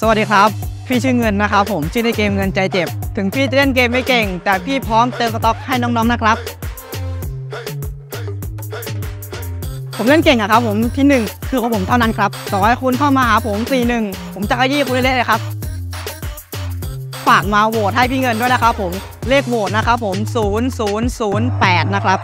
สวัสดีครับ พี่ชื่อเงินนะครับผมชื่อในเกมเงินใจเจ็บ ถึงพี่จะเล่นเกมไม่เก่ง แต่พี่พร้อมเติมสต็อกให้น้องๆนะครับ ผมเล่นเก่งอะครับผมที่หนึ่งคือของผมเท่านั้นครับต่อให้คุณเข้ามาหาผมสี่หนึ่งผมจะกระยี้คุณเล่นเลยครับฝากมาโหวตให้พี่เงินด้วยนะครับผมเลขโหวตนะครับผม 0008 นะครับ